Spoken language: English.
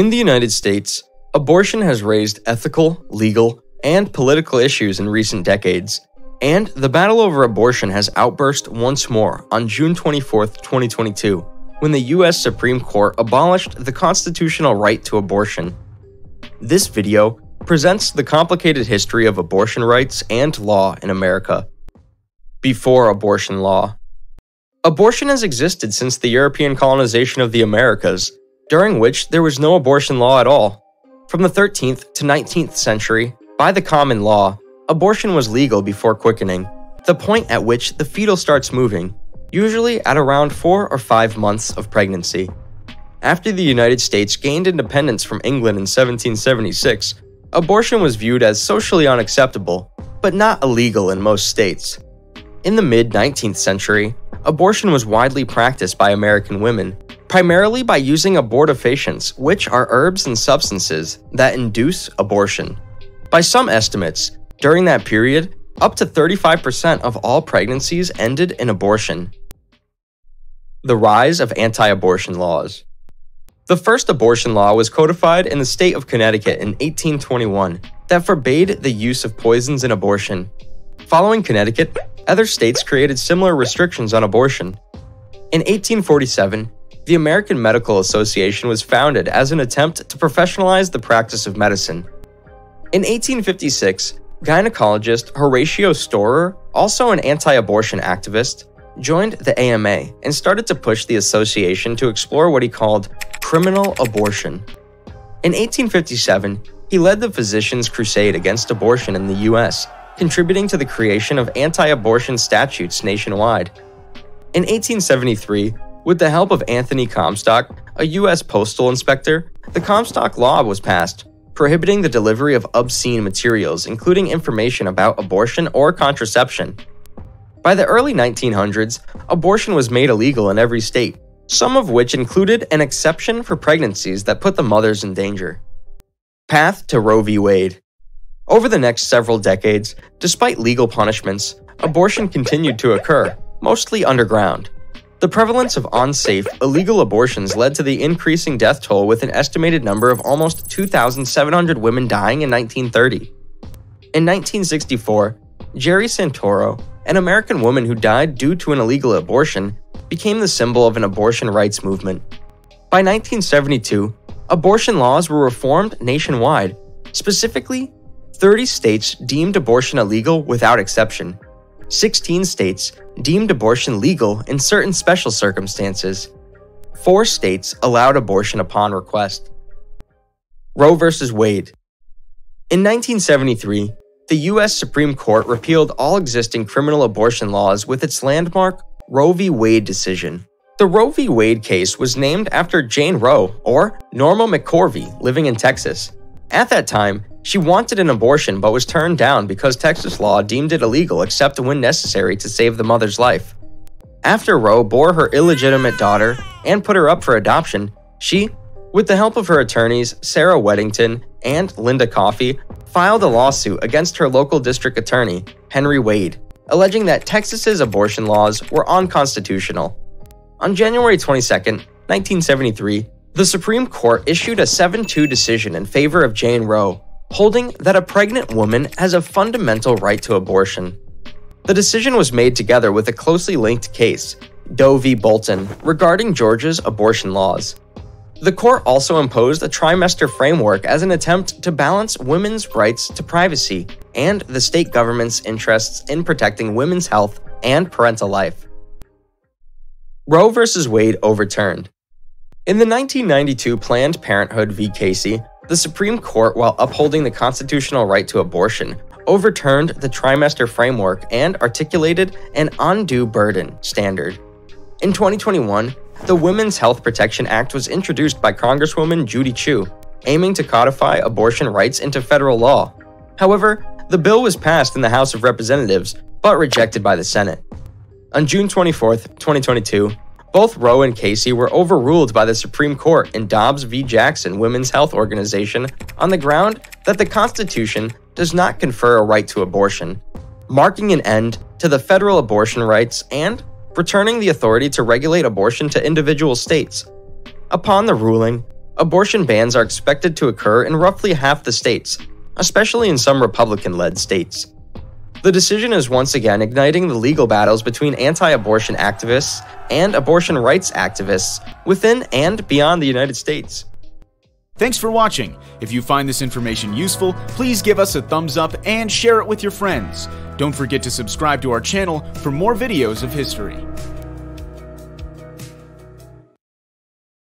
In the United States, abortion has raised ethical, legal, and political issues in recent decades, and the battle over abortion has outburst once more on June 24, 2022, when the US Supreme Court abolished the constitutional right to abortion. This video presents the complicated history of abortion rights and law in America. Before abortion law, Abortion has existed since the European colonization of the Americas, during which there was no abortion law at all. From the 13th to 19th century, by the common law, abortion was legal before quickening, the point at which the fetal starts moving, usually at around 4 or 5 months of pregnancy. After the United States gained independence from England in 1776, abortion was viewed as socially unacceptable, but not illegal in most states. In the mid 19th century, abortion was widely practiced by American women, primarily by using abortifacients, which are herbs and substances that induce abortion. By some estimates, during that period, up to 35% of all pregnancies ended in abortion. The rise of anti abortion laws. The first abortion law was codified in the state of Connecticut in 1821 that forbade the use of poisons in abortion. Following Connecticut, other states created similar restrictions on abortion. In 1847, the American Medical Association was founded as an attempt to professionalize the practice of medicine. In 1856, gynecologist Horatio Storer, also an anti abortion activist, joined the AMA and started to push the association to explore what he called criminal abortion. In 1857, he led the Physicians' Crusade against abortion in the US contributing to the creation of anti abortion statutes nationwide. In 1873, with the help of Anthony Comstock, a U.S. postal inspector, the Comstock Law was passed, prohibiting the delivery of obscene materials, including information about abortion or contraception. By the early 1900s, abortion was made illegal in every state, some of which included an exception for pregnancies that put the mothers in danger. Path to Roe v. Wade over the next several decades, despite legal punishments, abortion continued to occur, mostly underground. The prevalence of unsafe, illegal abortions led to the increasing death toll with an estimated number of almost 2,700 women dying in 1930. In 1964, Gerri Santoro, an American woman who died due to an illegal abortion, became the symbol of an abortion rights movement. By 1972, abortion laws were reformed nationwide, specifically 30 states deemed abortion illegal without exception. 16 states deemed abortion legal in certain special circumstances. Four states allowed abortion upon request. Roe v. Wade. In 1973, the U.S. Supreme Court repealed all existing criminal abortion laws with its landmark Roe v. Wade decision. The Roe v. Wade case was named after Jane Roe, or Norma McCorvey, living in Texas. At that time, she wanted an abortion but was turned down because Texas law deemed it illegal except when necessary to save the mother's life. After Roe bore her illegitimate daughter and put her up for adoption, she, with the help of her attorneys Sarah Weddington and Linda Coffey, filed a lawsuit against her local district attorney, Henry Wade, alleging that Texas's abortion laws were unconstitutional. On January 22, 1973, the Supreme Court issued a 7 2 decision in favor of Jane Roe, holding that a pregnant woman has a fundamental right to abortion. The decision was made together with a closely linked case, Doe v. Bolton, regarding Georgia's abortion laws. The court also imposed a trimester framework as an attempt to balance women's rights to privacy and the state government's interests in protecting women's health and parental life. Roe v. Wade overturned. In the 1992 Planned Parenthood v. Casey, the Supreme Court, while upholding the constitutional right to abortion, overturned the trimester framework and articulated an undue burden standard. In 2021, the Women's Health Protection Act was introduced by Congresswoman Judy Chu, aiming to codify abortion rights into federal law. However, the bill was passed in the House of Representatives but rejected by the Senate. On June 24, 2022, both Roe and Casey were overruled by the Supreme Court in Dobbs v. Jackson Women's Health Organization on the ground that the Constitution does not confer a right to abortion, marking an end to the federal abortion rights and returning the authority to regulate abortion to individual states. Upon the ruling, abortion bans are expected to occur in roughly half the states, especially in some Republican led states. The decision is once again igniting the legal battles between anti abortion activists and abortion rights activists within and beyond the United States. Thanks for watching. If you find this information useful, please give us a thumbs up and share it with your friends. Don't forget to subscribe to our channel for more videos of history.